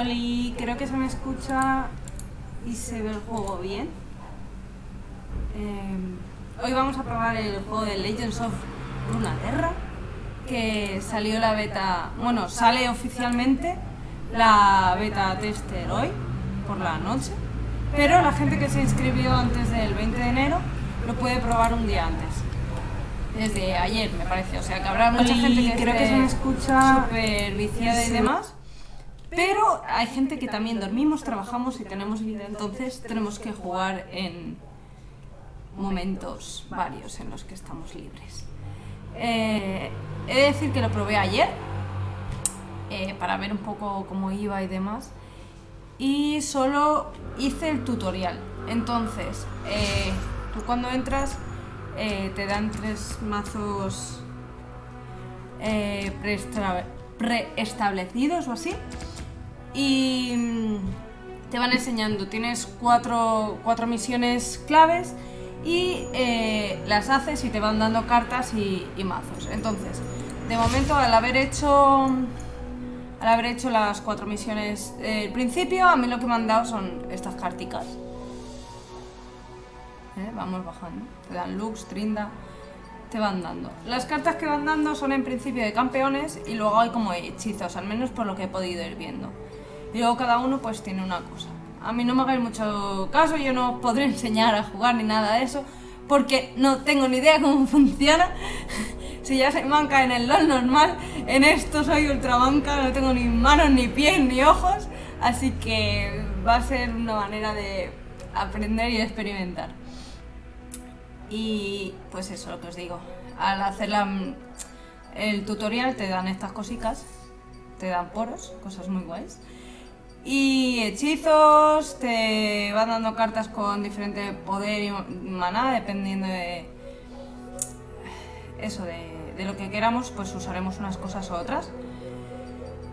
Oli, creo que se me escucha y se ve el juego bien. Eh, hoy vamos a probar el juego de Legends of Runeterra, que salió la beta, bueno, sale oficialmente la beta tester hoy, por la noche, pero la gente que se inscribió antes del 20 de enero lo puede probar un día antes. Desde ayer, me parece. O sea, que habrá mucha gente que creo que se me escucha súper viciada y demás. Pero hay gente que también dormimos, trabajamos y tenemos vida, entonces tenemos que jugar en momentos varios en los que estamos libres. Eh, he de decir que lo probé ayer eh, para ver un poco cómo iba y demás. Y solo hice el tutorial. Entonces, eh, tú cuando entras eh, te dan tres mazos preestablecidos o así. Y mm, te van enseñando. Tienes cuatro, cuatro misiones claves y eh, las haces y te van dando cartas y, mazos. Entonces, de momento, al haber hecho. Al haber hecho las cuatro misiones del principio, a mí lo que me han dado son estas carticas. ¿Eh? Vamos bajando. Te dan looks, trinda, te van dando. Las cartas que van dando son en principio de campeones y luego hay como hechizos, al menos por lo que he podido ir viendo. Luego cada uno pues tiene una cosa. A mí no me hagáis mucho caso, yo no os podré enseñar a jugar ni nada de eso, porque no tengo ni idea cómo funciona. si ya soy manca en el LOL normal, en esto soy ultra manca, no tengo ni manos, ni pies, ni ojos, así que va a ser una manera de aprender y experimentar. Y pues eso, lo que os digo. Al hacer el tutorial te dan estas cositas, te dan poros, cosas muy guays. Y hechizos, te van dando cartas con diferente poder y maná, dependiendo de eso, de, lo que queramos, pues usaremos unas cosas u otras.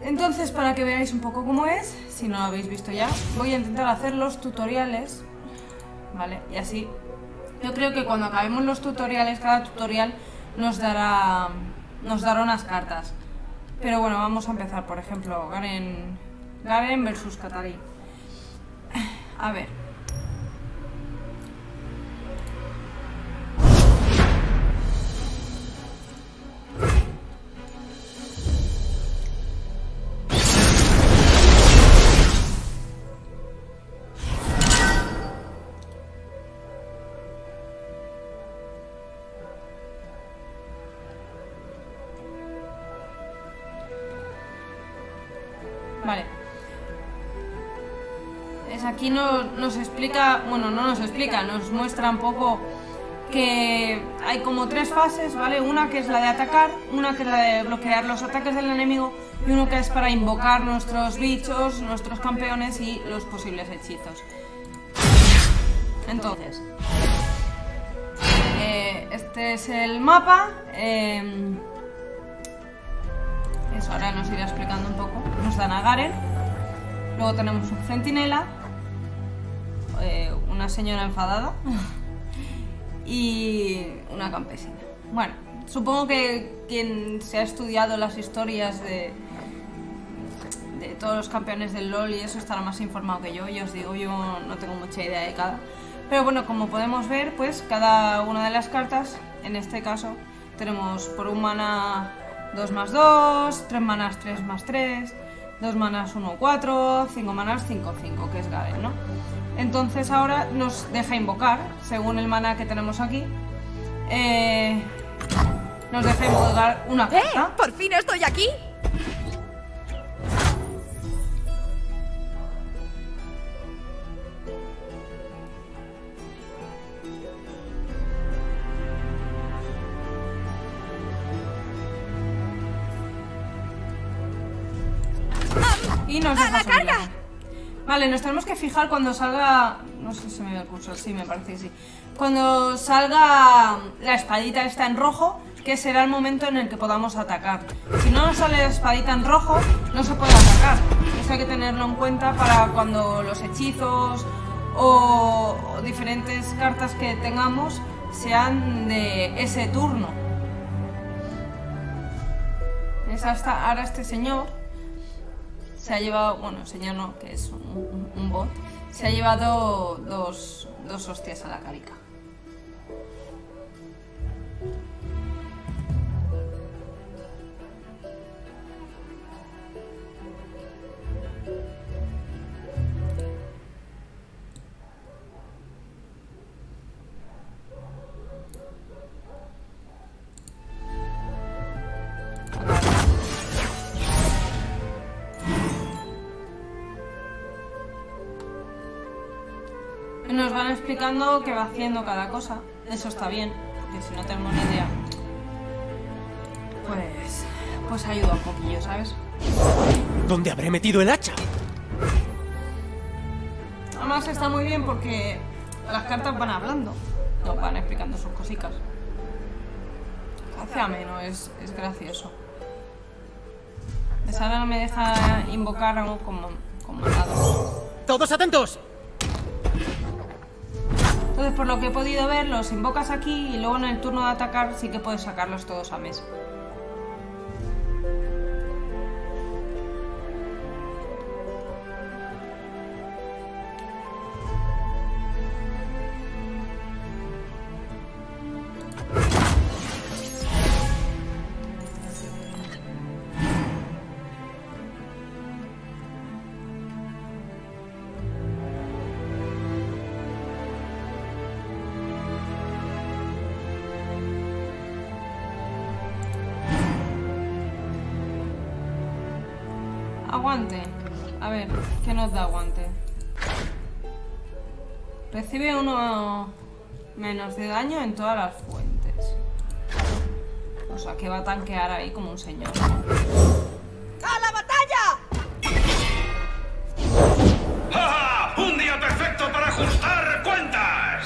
Entonces, para que veáis un poco cómo es, si no lo habéis visto ya, voy a intentar hacer los tutoriales, ¿vale? Y así yo creo que cuando acabemos los tutoriales, cada tutorial nos dará, nos dará unas cartas. Pero bueno, vamos a empezar, por ejemplo, Garen, Garen versus Katari. A ver. Aquí no- nos explica, bueno, no nos explica, nos muestra un poco que hay como tres fases, ¿vale? Una que es la de atacar, una que es la de bloquear los ataques del enemigo y uno que es para invocar nuestros bichos, nuestros campeones y los posibles hechizos. Entonces, eh, este es el mapa. em, eso ahora nos irá explicando un poco. Nos dan a Garen. Luego tenemos un centinela. Eh, una señora enfadada. y una campesina. Bueno, supongo que quien se ha estudiado las historias de, de todos los campeones del LOL y eso estará más informado que yo. Yo os digo, yo no tengo mucha idea de cada. Pero bueno, como podemos ver, pues cada una de las cartas, en este caso, tenemos por un mana 2 más 2, 3 manas 3 más 3, 2 manas 1, 4, 5 manas 5, 5, que es Garen, ¿no? Entonces ahora nos deja invocar, según el mana que tenemos aquí. eh, nos deja invocar una ¡Eh! carta. ¡Por fin estoy aquí! Y nos ¡A deja! Vale, nos tenemos que fijar cuando salga. No sé si me ve el curso, sí, me parece que sí. Cuando salga la espadita esta en rojo, que será el momento en el que podamos atacar. Si no nos sale la espadita en rojo, no se puede atacar. Eso hay que tenerlo en cuenta para cuando los hechizos o, o diferentes cartas que tengamos sean de ese turno. Es hasta ahora este señor se ha llevado, bueno, señor que es un bot, se ha llevado dos, dos hostias a la carica. Van explicando qué va haciendo cada cosa. Eso está bien, porque si no tenemos ni idea, pues, pues ayuda un poquillo, ¿sabes? ¿Dónde habré metido el hacha? Además está muy bien porque las cartas van hablando, nos van explicando sus cositas. Hace ameno, es, es gracioso. Esa ahora no me deja invocar algo como, como manados. ¡Todos atentos! Entonces, por lo que he podido ver, los invocas aquí y luego en el turno de atacar sí que puedes sacarlos todos a mesa. Ver, ¿qué nos da aguante? Recibe uno menos de daño en todas las fuentes. O sea, que va a tanquear ahí como un señor. ¡A la batalla! ¡Ja, ja! ¡Un día perfecto para ajustar cuentas!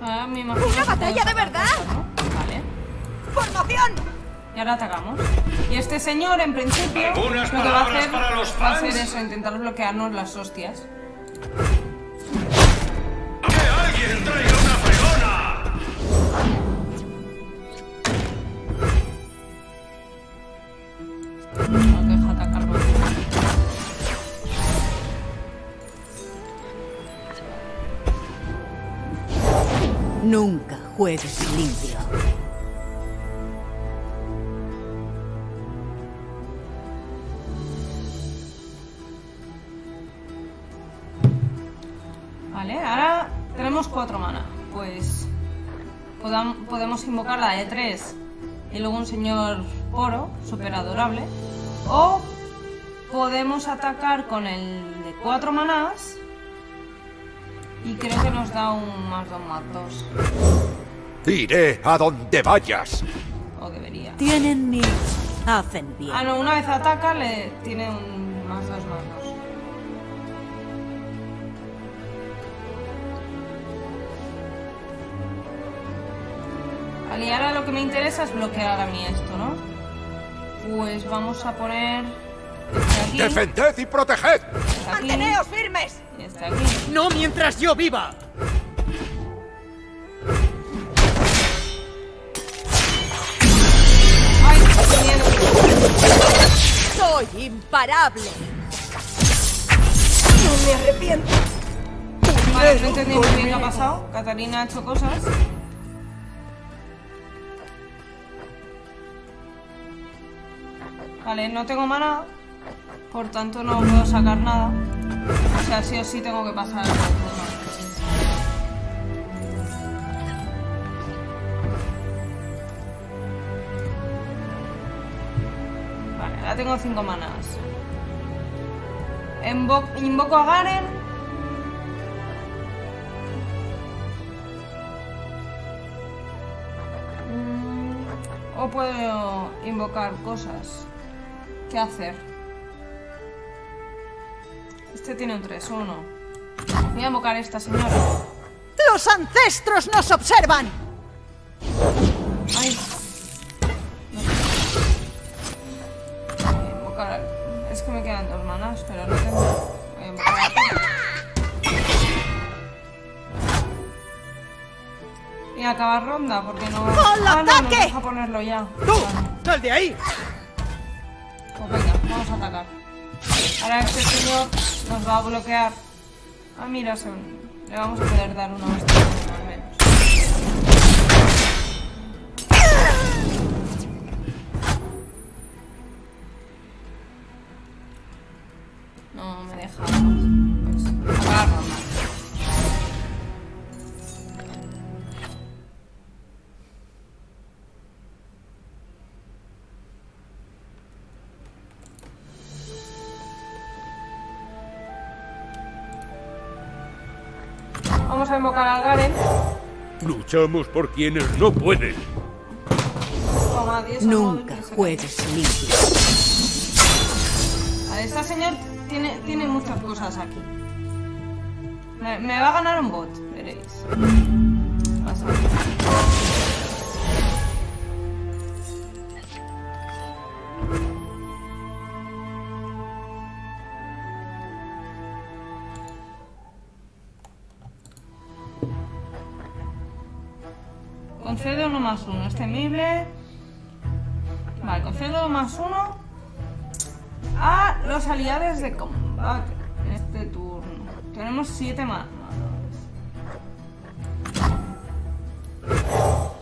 Ah, me imagino ¿Una batalla de verdad? Vale. ¡Formación! Y ahora atacamos. Y este señor, en principio, ¿Algunas lo que va a hacer va a hacer eso, intentar bloquearnos las hostias. ¡Que alguien traiga una fregona! Nos deja atacar más. Nunca juegues limpio. Podemos invocar la de tres y luego un señor oro, súper adorable. O podemos atacar con el de cuatro manás y creo que nos da un más dos más dos. Iré a donde vayas. O debería. Tienen ni hacen bien. Ah, no, una vez ataca le tiene un Vale, y ahora lo que me interesa es bloquear a mí esto, ¿no? Pues vamos a poner este aquí, Defended y proteged. este ¡Manteneos firmes! y este aquí. ¡No mientras yo viva! ¡Ay, qué miedo! Soy imparable. No me arrepiento. Vale, no entendí muy bien qué ha pasado. Catarina ha hecho cosas. Vale, no tengo mana, por tanto no puedo sacar nada. O sea, sí o sí tengo que pasar. Vale, ahora tengo cinco manas. Invo- invoco a Garen. Mm, O puedo invocar cosas. ¿Qué hacer? Este tiene un 3-1. Voy a invocar a esta señora. ¡Los ancestros nos observan! Ay. No. A invocar Es que me quedan dos manas, pero no tengo. Voy a invocar al- Y acabar ronda, porque no. ¡Al Ah, no, ataque! deja ponerlo ya. ¡Tú! Vale. ¡Sal de ahí! Vamos a atacar. Ahora este señor nos va a bloquear. Ah, mira, son... le vamos a poder dar una hostia Vamos a invocar al Garen. Luchamos por quienes no pueden. Toma, 10 Nunca amor, juegues limpio. A Esta señor tiene, tiene muchas cosas aquí. Me, me va a ganar un bot, veréis. Vas más uno. Es temible. Vale, concedo más uno a los aliados de combate en este turno. Tenemos siete más.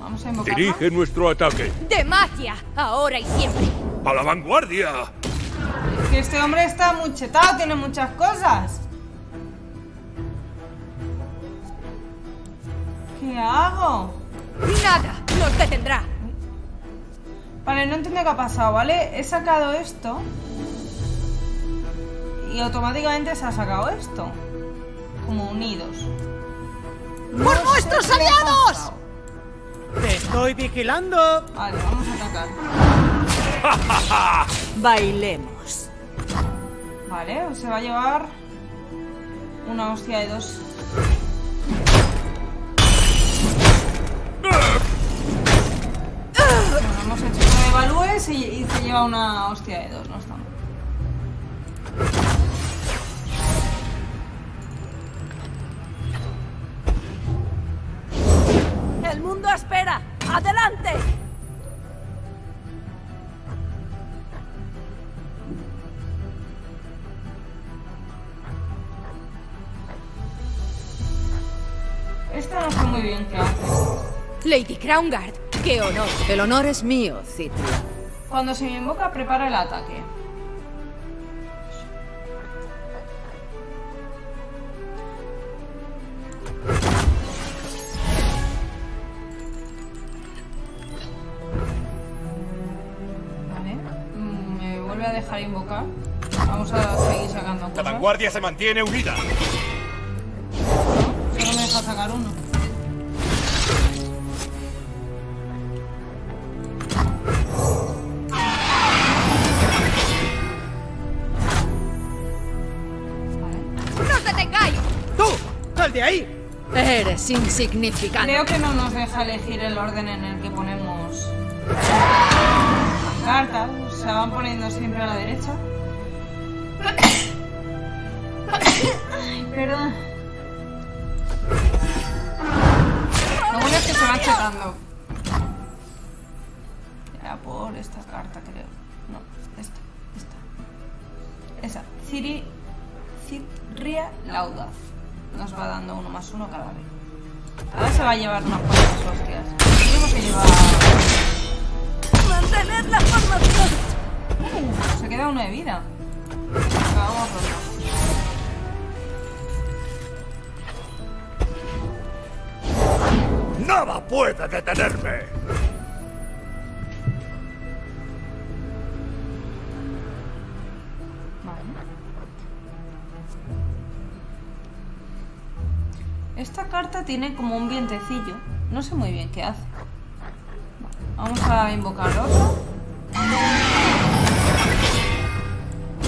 Vamos a invocar. Dirige nuestro ataque. Demacia, ahora y siempre. ¡A la vanguardia! Que este hombre está muy chetado, tiene muchas cosas. ¿Qué hago? Nada nos detendrá. Vale, no entiendo qué ha pasado, ¿vale? He sacado esto. Y automáticamente se ha sacado esto. Como unidos. ¡Por No nuestros aliados! ¡Te estoy vigilando! Vale, vamos a atacar. Bailemos. Vale, se va a llevar una hostia de dos. Hemos hecho que evalúes y, y se lleva una hostia de dos, no está mal. ¡El mundo espera! ¡Adelante! Esta no sé muy bien qué hace. Lady Crownguard, qué honor. El honor es mío, Citria. Cuando se me invoca, prepara el ataque. Vale. Mm, Me vuelve a dejar invocar. Vamos a seguir sacando La cosas. vanguardia se mantiene unida. Solo me deja sacar uno. De ahí! Eres insignificante. Creo que no nos deja elegir el orden en el que ponemos las cartas. Se van poniendo siempre a la derecha. Ay, perdón. Lo bueno es que se va chetando. Era por esta carta, creo. No, esta, esta. Esa. Ciri. Citria Laudaz. Nos va dando uno más uno cada vez. Ahora se va a llevar unas cuantas hostias. Tenemos que llevar. ¡Mantener la formación! Uh, se queda uno de vida. Acabamos ronda. ¡Nada puede detenerme! Tiene como un vientecillo. No sé muy bien qué hace. Vamos a invocar otro.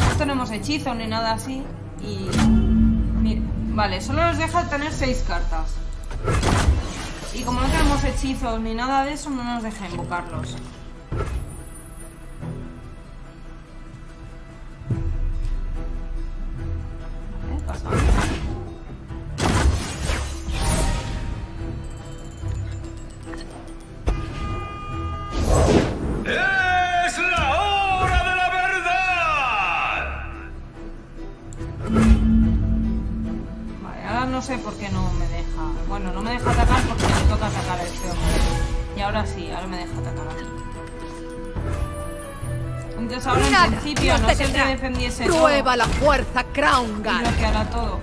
No tenemos hechizos ni nada así. Y. Vale, solo nos deja tener seis cartas. Y como no tenemos hechizos ni nada de eso, no nos deja invocarlos. Prueba la fuerza y todo.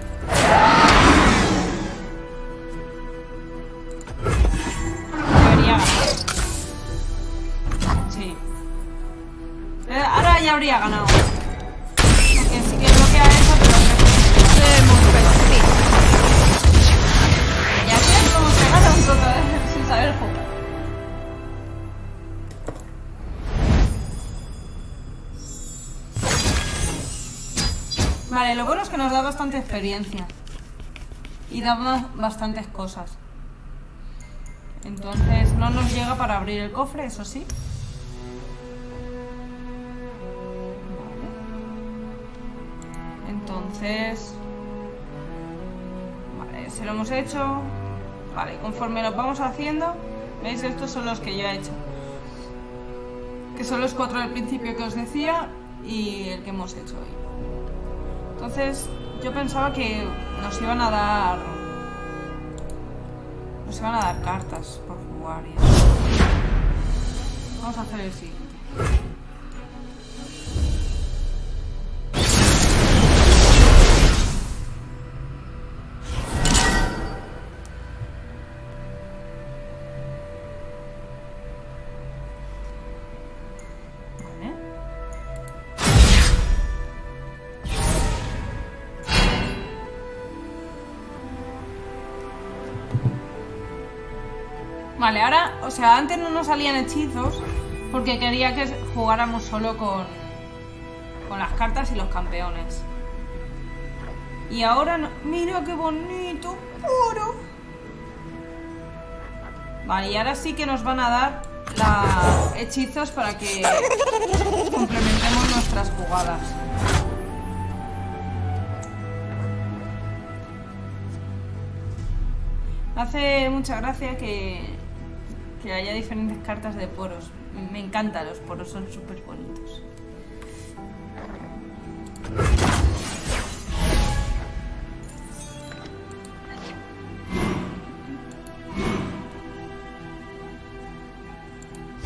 Vale, lo bueno es que nos da bastante experiencia. Y da ba- bastantes cosas. Entonces no nos llega para abrir el cofre, eso sí. Entonces... Vale, se lo hemos hecho. Vale, conforme lo vamos haciendo, ¿veis? Estos son los que yo he hecho. Que son los cuatro del principio que os decía y el que hemos hecho hoy. Entonces, yo pensaba que nos iban a dar... Nos iban a dar cartas por jugar y eso. Vamos a hacer el siguiente. Vale, ahora, o sea, antes no nos salían hechizos porque quería que jugáramos solo con, con las cartas y los campeones. Y ahora, no- mira qué bonito, puro. Vale, y ahora sí que nos van a dar la hechizos para que complementemos nuestras jugadas. Hace mucha gracia que, que haya diferentes cartas de poros. Me encantan los poros, son súper bonitos.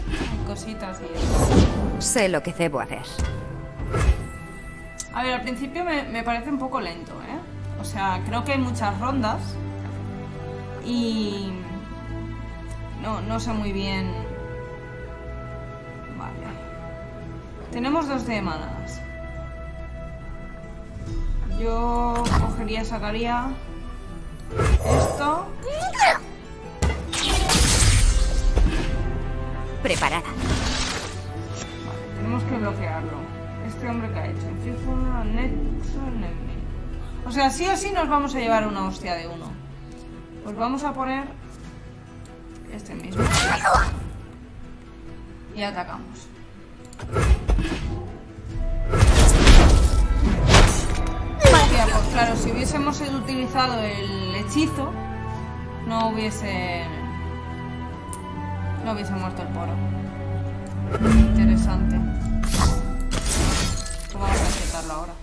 Hay cositas y eso. Sé lo que debo hacer. A ver, al principio me, me parece un poco lento, ¿eh? O sea, creo que hay muchas rondas y no, no sé muy bien. Vale. Tenemos dos de manadas. Yo cogería, sacaría esto. Preparada. Tenemos que bloquearlo. Este hombre que ha hecho. O sea, sí o sí nos vamos a llevar una hostia de uno. Pues vamos a poner este mismo. Y atacamos. Hostia, pues claro, si hubiésemos utilizado el hechizo, no hubiese. No hubiese muerto el poro. Interesante. Pues Vamos a intentarlo ahora.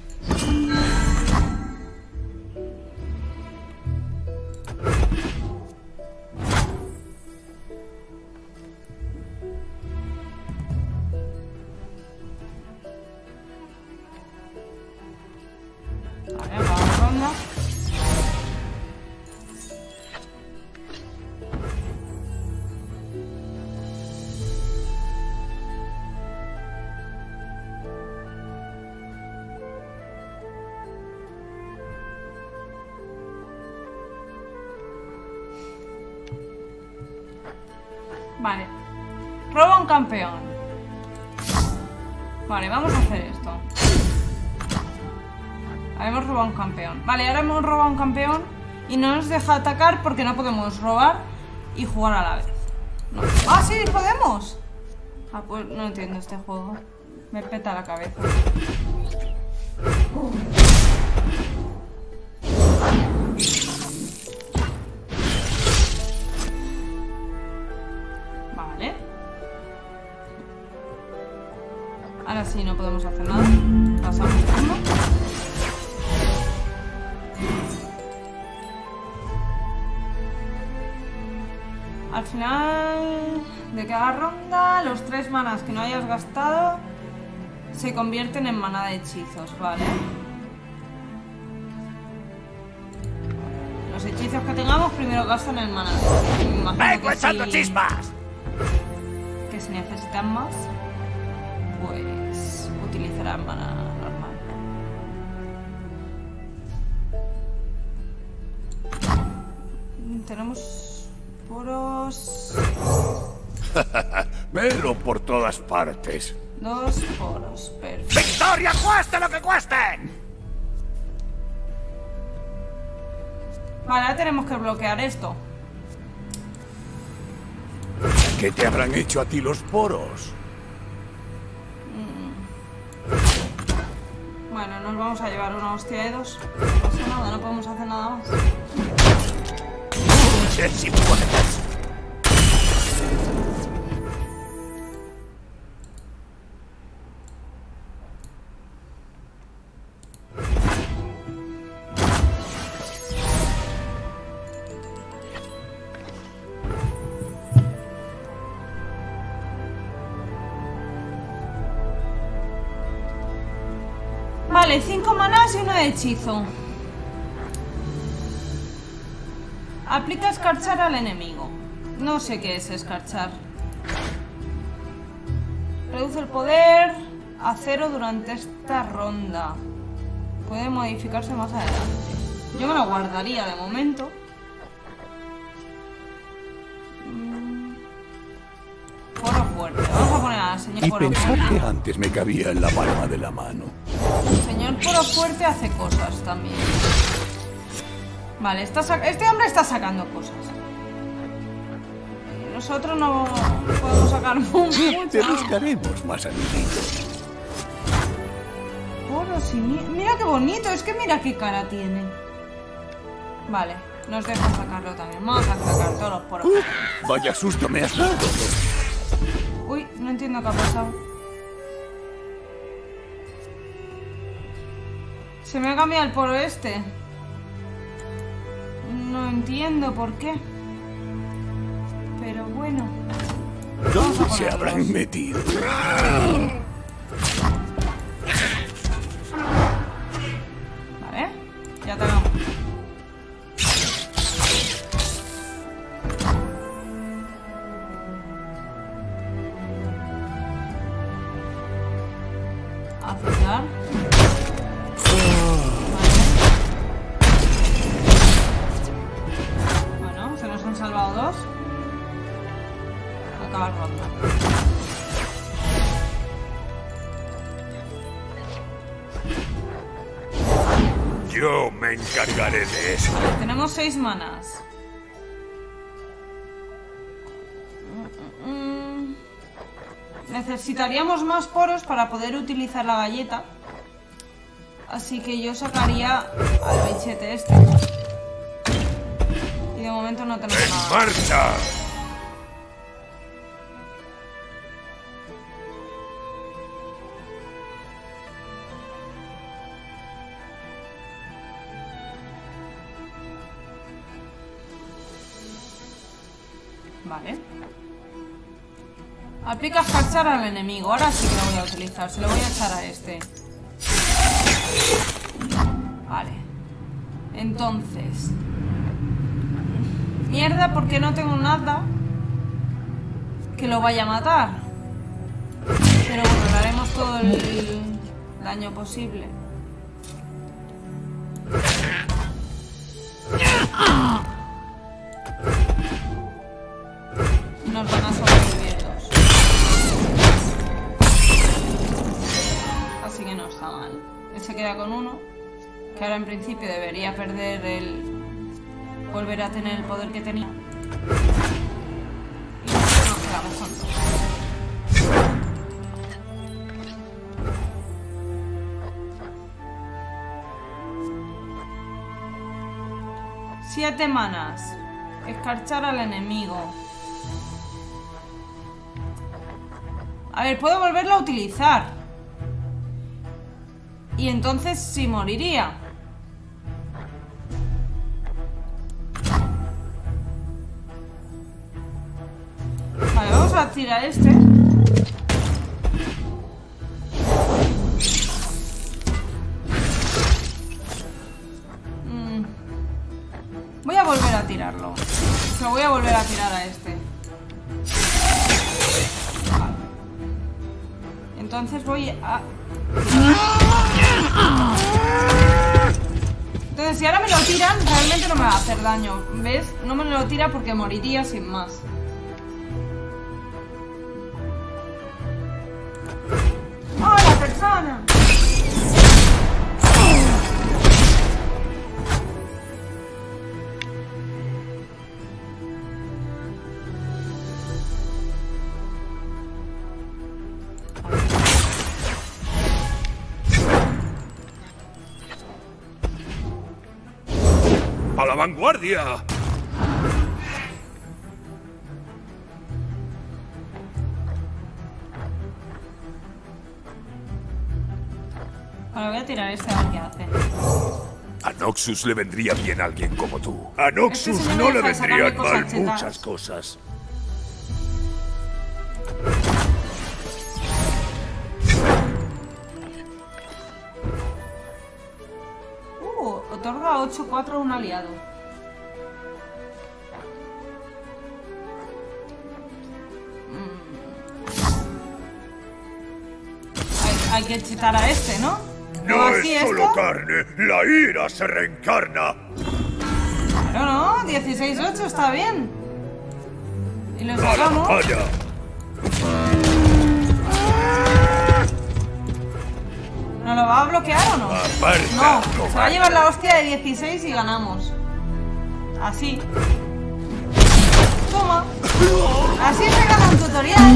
Vale, ahora hemos robado un campeón y no nos deja atacar porque no podemos robar y jugar a la vez. No. ¡Ah, sí! ¡Podemos! Ah, pues no entiendo este juego. Me peta la cabeza. Al final de cada ronda, los tres manas que no hayas gastado se convierten en maná de hechizos, ¿vale? Los hechizos que tengamos primero gastan el maná. ¡Vengo echando si- chispas! Que si necesitan más, pues utilizarán maná normal. Tenemos poros. Velo por todas partes. Dos poros, perfecto. ¡Victoria, cueste lo que cueste! Vale, ahora tenemos que bloquear esto. ¿Qué te habrán hecho a ti los poros? Bueno, nos vamos a llevar una hostia de dos. No pasa nada, no podemos hacer nada más. Si puedes. Vale, cinco manás y uno de hechizo. Aplica escarchar al enemigo. No sé qué es escarchar. Reduce el poder a cero durante esta ronda. Puede modificarse más adelante. Yo me lo guardaría de momento. Mm. Foro fuerte. Vamos a poner al señor Y Foro pensar que antes me cabía en la palma de la mano. El Poro Fuerte hace cosas también. Vale, está este hombre está sacando cosas. Nosotros no podemos sacar mu- Te mucho. buscaremos más amiguitos. Poros y mi- Mira qué bonito, es que mira qué cara tiene. Vale, nos deja sacarlo también. Vamos a sacar todos los poros. Vaya susto me has dado. Uy, no entiendo qué ha pasado. Se me ha cambiado el poro este. No entiendo por qué. Pero bueno. ¿Dónde a se habrán metido? Vale. Ya tenemos. Vale. Ronda. Yo me encargaré de eso. Tenemos seis manas. Mm, mm. Necesitaríamos más poros para poder utilizar la galleta. Así que yo sacaría al bichete este. Y de momento no tenemos ¡En nada. marcha! Aplica escarchar al enemigo. Ahora sí que lo voy a utilizar. Se lo voy a echar a este. Vale. Entonces. Mierda, porque no tengo nada que lo vaya a matar. Pero bueno, le haremos todo el daño posible. Mal. Él se queda con uno, que ahora en principio debería perder el... volver a tener el poder que tenía. Y nos quedamos con. Siete manas. Escarchar al enemigo. A ver, puedo volverlo a utilizar. Y entonces sí moriría. Vale, vamos a tirar este. Mm. Voy a volver a tirarlo. Se lo voy a volver a tirar a este. Entonces voy a... Entonces si ahora me lo tiran, realmente no me va a hacer daño. ¿Ves? No me lo tira porque moriría sin más. ¡Hola, persona! ¡A la vanguardia! Ahora voy a tirar este a ver qué hace. A Noxus le vendría bien alguien como tú. A Noxus Este no le vendrían mal muchas cosas. Otorga 8-4 a un aliado. Mm. Hay, hay que chetar a este, ¿no? No ¿O así es solo esto? carne, la ira se reencarna. Claro, no, 16-8 está bien. Y lo ¡A la sacamos. ¿No lo va a bloquear o no? Aparta, No, se va a llevar la hostia de 16 y ganamos. Así. Toma. Así se gana un tutorial.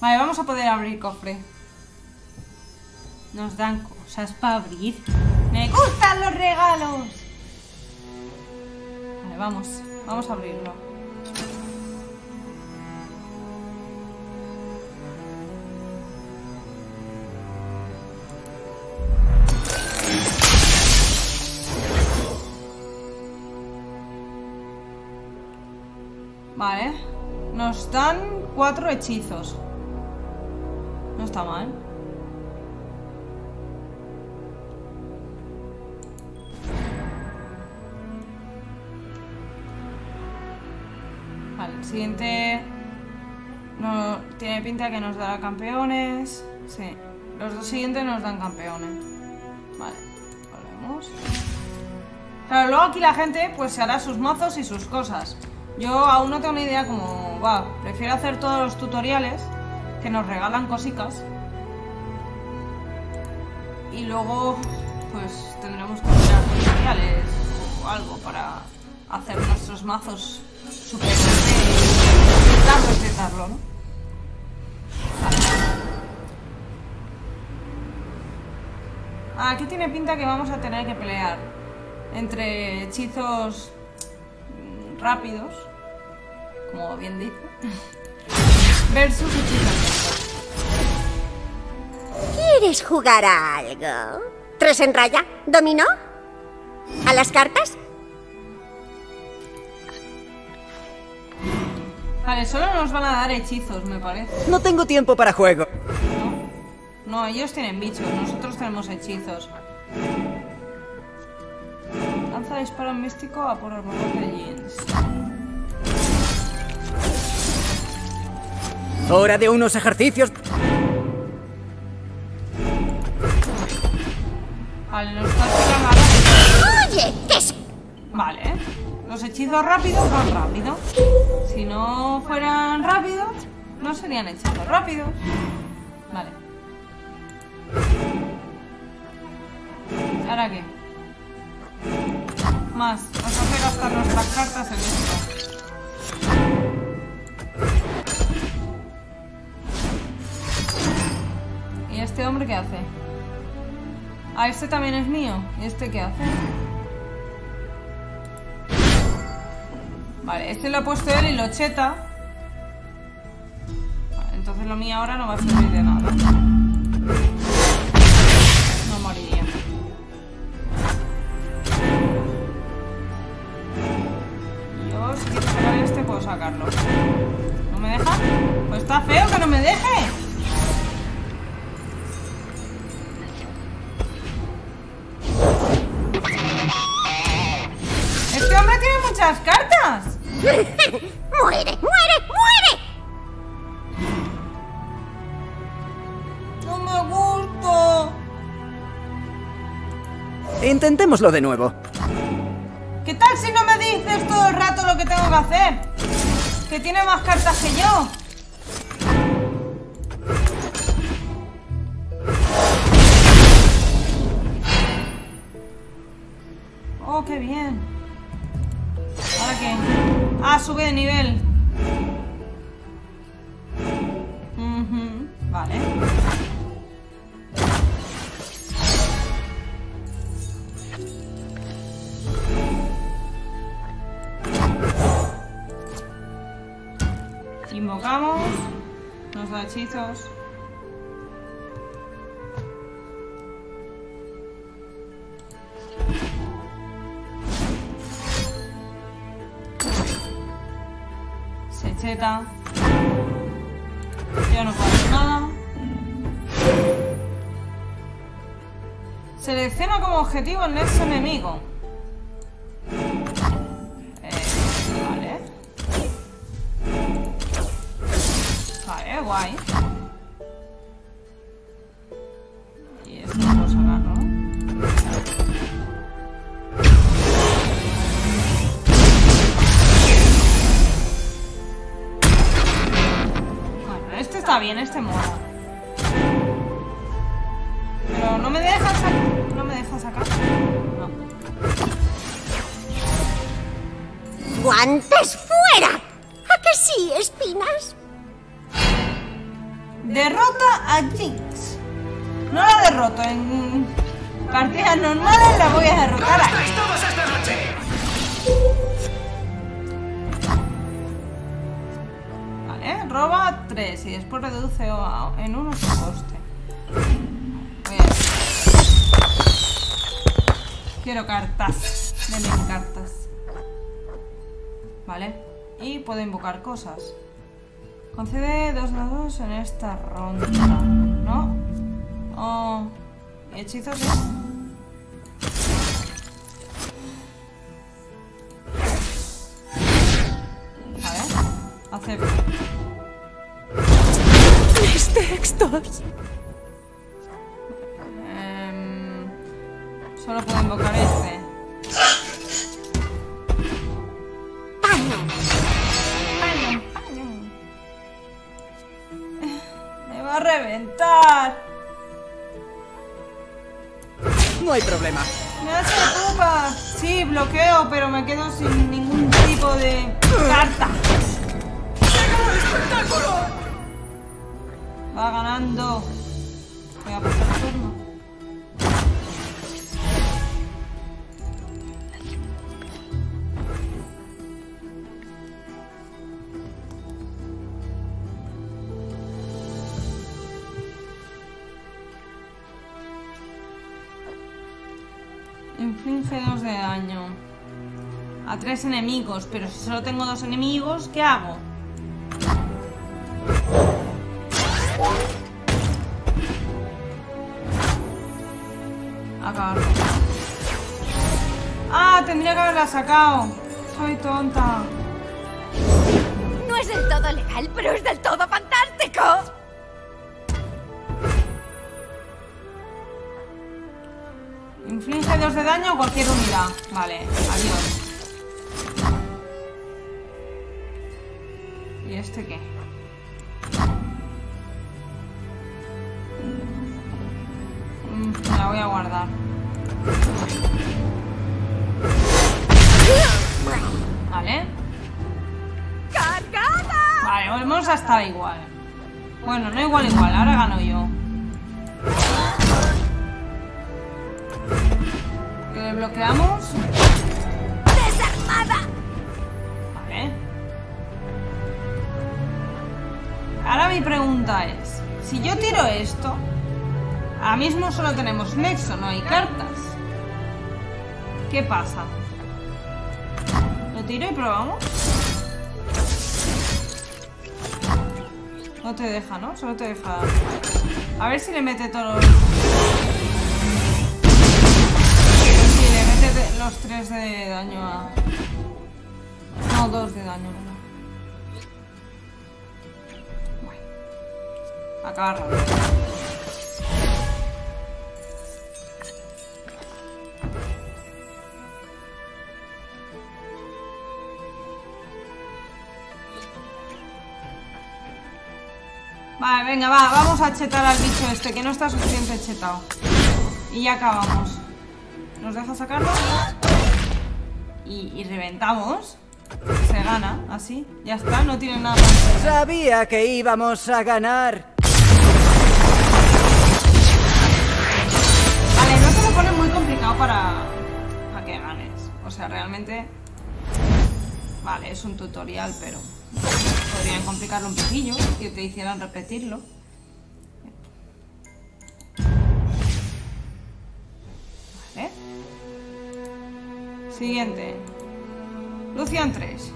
Vale, vamos a poder abrir cofre. Nos dan cosas para abrir. ¡Me gustan los regalos! Vale, vamos. Vamos a abrirlo. Vale. Nos dan cuatro hechizos. No está mal. Siguiente no, tiene pinta que nos dará campeones. Sí, los dos siguientes nos dan campeones. Vale, volvemos. Claro, luego aquí la gente pues se hará sus mazos y sus cosas. Yo aún no tengo ni idea cómo va. Prefiero hacer todos los tutoriales que nos regalan cositas. Y luego pues tendremos que mirar tutoriales o algo para hacer nuestros mazos super intentar respetarlo, ¿no? Ah, aquí tiene pinta que vamos a tener que pelear entre hechizos rápidos, como bien dice, versus hechizos. ¿Quieres jugar a algo? ¿Tres en raya? ¿Dominó? ¿A las cartas? Vale, solo nos van a dar hechizos, me parece. No tengo tiempo para juego. No, ellos tienen bichos, nosotros tenemos hechizos. Lanza disparo místico a por el robot de jeans. Hora de unos ejercicios. Vale, nos la Oye, ¿qué es? Vale. Los hechizos rápidos van rápido. Si no fueran rápidos, no serían hechizos rápidos. Vale. ¿Ahora qué? Más. Nos hace gastar nuestras cartas en esto. ¿Y este hombre qué hace? Ah, este también es mío. ¿Y este qué hace? Vale, este lo ha puesto él y lo cheta. Entonces lo mío ahora no va a servir de nada. No moriría. Yo, si quiero sacar este, puedo sacarlo. ¿No me deja? Pues está feo que no me deje. ¡Muere, muere, muere! No me gusta. Intentémoslo de nuevo. ¿Qué tal si no me dices todo el rato lo que tengo que hacer? Que tiene más cartas que yo. Hechizos. Secheta. Yo no hacer nada. Selecciona como objetivo el nexo enemigo. Guay. Y esto lo puedo sacar, ¿no? Bueno, este está bien, este mola. Cosas. Concede dos dados en esta ronda. ¿No? Oh. ¿Y hechizos? A ver. Acepto. Mis textos. Em, solo puedo invocar este. Reventar. No hay problema. Me hace pupa. Sí, bloqueo, pero me quedo sin ningún tipo de carta. Va ganando. Voy a pasar turno. Tres enemigos, pero si solo tengo dos enemigos, ¿qué hago? Acabar. Ah, tendría que haberla sacado. Soy tonta. No es del todo legal, pero es del todo fantástico. Inflige dos de daño a cualquier unidad. Vale, adiós. ¿Y este qué? Mm, la voy a guardar. Vale. ¡Cargada! Vale, volvemos a estar igual. Bueno, no igual igual, ahora gano yo. ¿Le bloqueamos? Mi pregunta es, si yo tiro esto, ahora mismo solo tenemos nexo, no hay cartas. ¿Qué pasa? ¿Lo tiro y probamos? No te deja, ¿no? Solo te deja... A ver si le mete todos los... Sí, le mete los tres de daño a... No, dos de daño. Acaba rápido. Vale, venga, va, vamos a chetar al bicho este, que no está suficiente chetado. Y ya acabamos. ¿Nos deja sacarlo? Y, reventamos. Se gana, así. Ya está, no tiene nada. Sabía que íbamos a ganar. Vale, es un tutorial, pero... Podrían complicarlo un poquillo y te hicieran repetirlo. Vale. Siguiente. Lucian 3.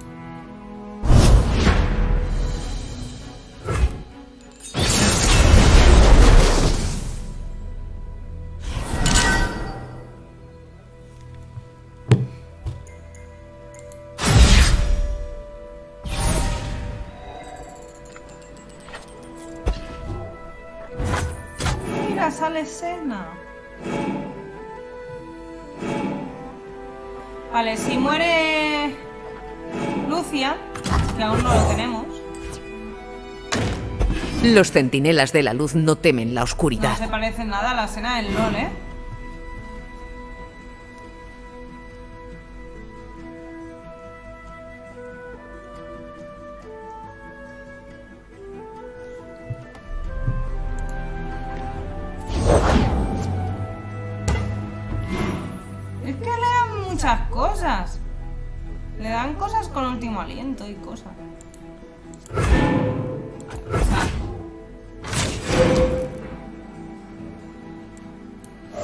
Sena. Vale, si muere Lucia, que aún no lo tenemos, Los centinelas de la luz no temen la no oscuridad. se parece en nada a la escena del LOL, ¿eh?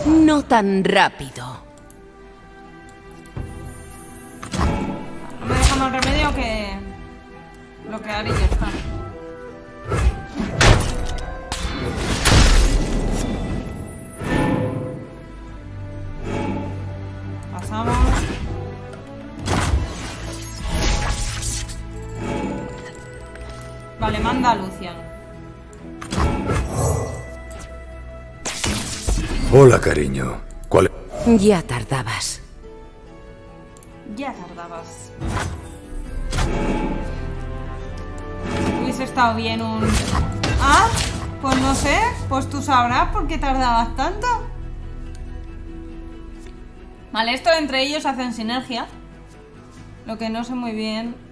No tan rápido. No me deja más remedio que bloquear y ya está. Vale, manda a Lucian. Hola, cariño. ¿Cuál? Ya tardabas. Ya tardabas. Hubiese estado bien un... Ah, pues no sé. Pues tú sabrás por qué tardabas tanto. Vale, esto entre ellos hacen sinergia. Lo que no sé muy bien...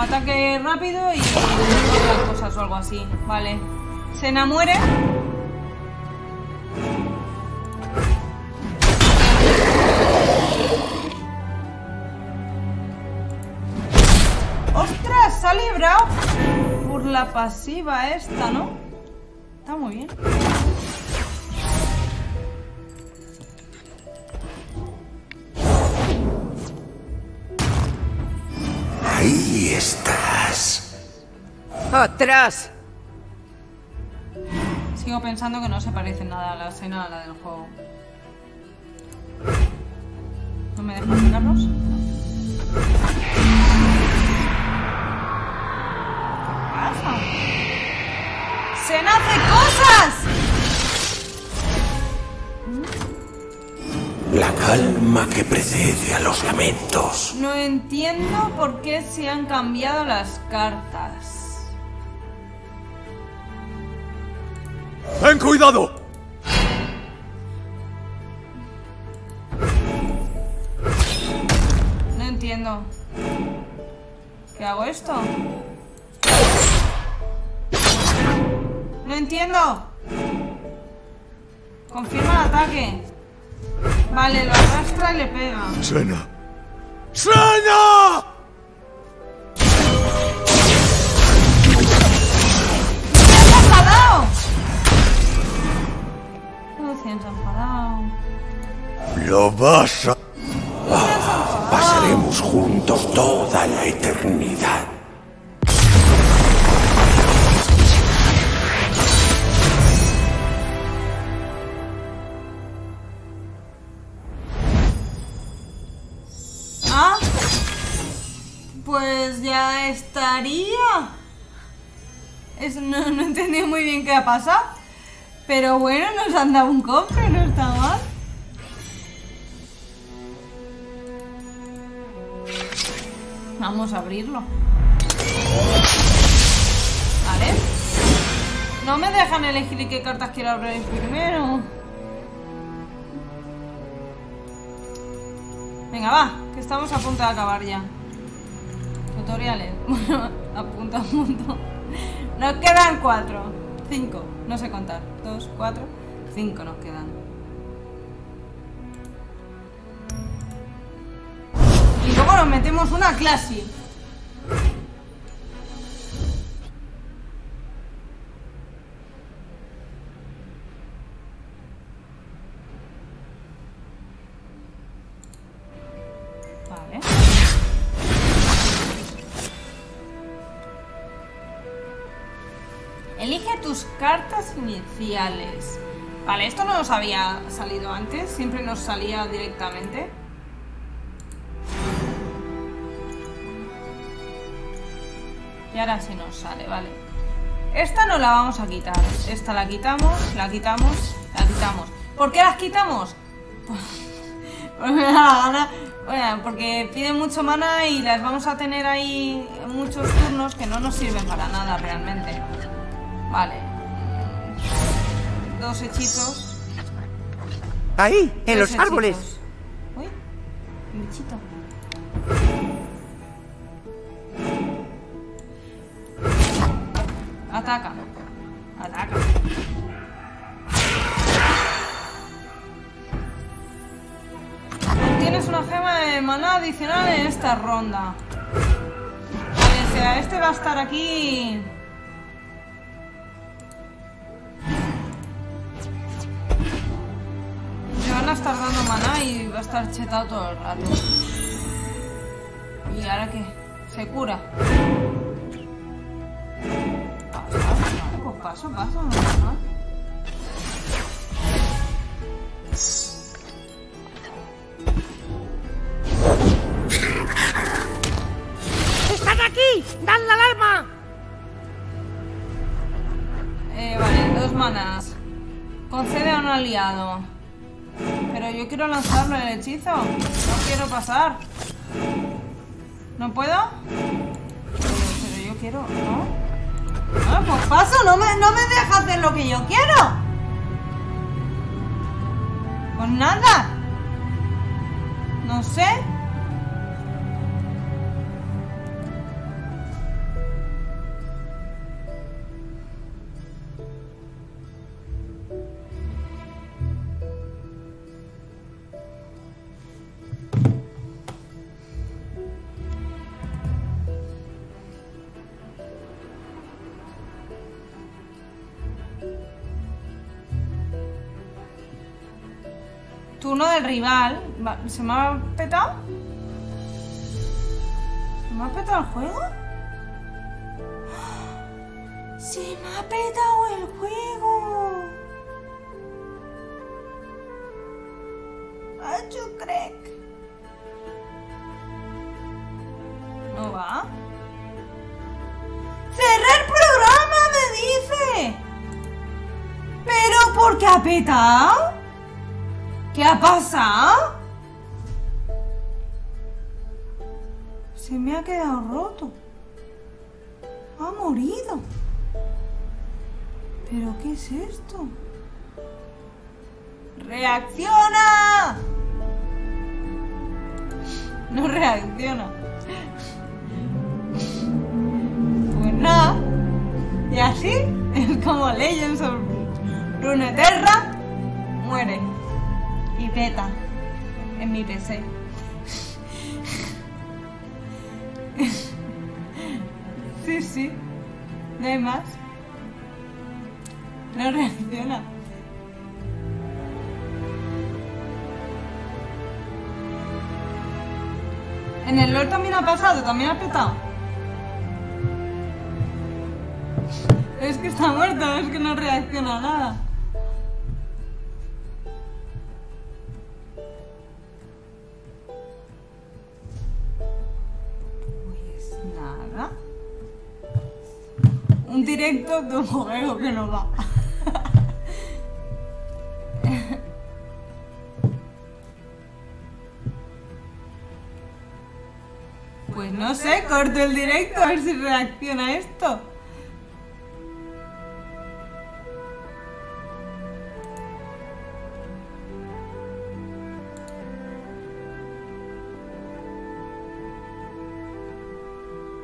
ataque rápido y otras cosas o algo así. Vale. Sena muere. ¡Ostras! Se ha por la pasiva esta, ¿no? Está muy bien. Ahí estás. ¡Atrás! Sigo pensando que no se parece nada a la escena a la del juego. ¿No me? ¿Qué pasa? ¡Sena hace cosas! La calma que precede a los lamentos. No entiendo por qué se han cambiado las cartas. ¡Ten cuidado! No entiendo. ¿Qué hago esto? No entiendo. Confirma el ataque. Vale, lo arrastra y le pega. ¡Suena! ¡Suena! enfadado! Lo. Lo vas a... Pasaremos juntos toda la eternidad. Pues ya estaría. Es- no, no entendí muy bien qué ha pasado. Pero bueno, nos han dado un cofre, no está mal. Vamos a abrirlo. Vale. No me dejan elegir qué cartas quiero abrir primero. Venga, va, que estamos a punto de acabar ya. Tutoriales. Bueno, a punto, a punto. Nos quedan cuatro. Cinco. No sé contar. Dos, cuatro. Cinco nos quedan. Y luego nos metemos una clase. Iniciales. Vale, esto no nos había salido antes, siempre nos salía directamente. Y ahora sí nos sale, vale. Esta no la vamos a quitar. Esta la quitamos, la quitamos, la quitamos. ¿Por qué las quitamos? Porque me da la gana. Bueno, porque piden mucho mana y las vamos a tener ahí muchos turnos que no nos sirven para nada realmente. Vale. Dos hechizos. Ahí, en los árboles. Uy, un bichito. Ataca. Ataca. Tienes una gema de maná adicional en esta ronda. Vale, o sea, este va a estar aquí. Estar dando maná y va a estar chetado todo el rato. ¿Y ahora qué? Se cura. Paso, vale, pues paso, paso. no pasa nada. ¡Están aquí! ¡Dan la alarma! Eh, vale, dos manas. Concede a un aliado. Yo quiero lanzarlo el hechizo. No quiero pasar. ¿No puedo? Pero, pero yo quiero, ¿no? Ah, pues paso, no me, no me deja hacer lo que yo quiero. Pues nada. No sé. Rival. Va- ¿Se me ha petado? ¿Se me ha petado el juego? ¡Se me ha petado el juego! ¿No va? ¡Cerrar programa! ¡Me dice! ¿Pero por qué ha petado? ¿Qué ha pasado? Se me ha quedado roto. Ha morido. ¿Pero qué es esto? ¡Reacciona! No reacciona. Pues nada. Y así es como Legends of Runeterra muere beta en mi PC. sí, sí, no hay más. No reacciona. En el LOL también ha pasado, también ha petado. Es que está muerto, es que no reacciona a nada. Que no va. Pues no sé, corto el directo a ver si reacciona esto.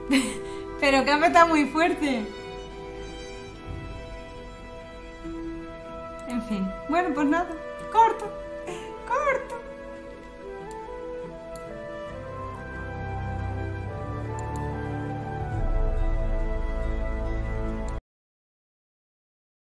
Pero ha petado muy fuerte. Bueno, pues nada, corto.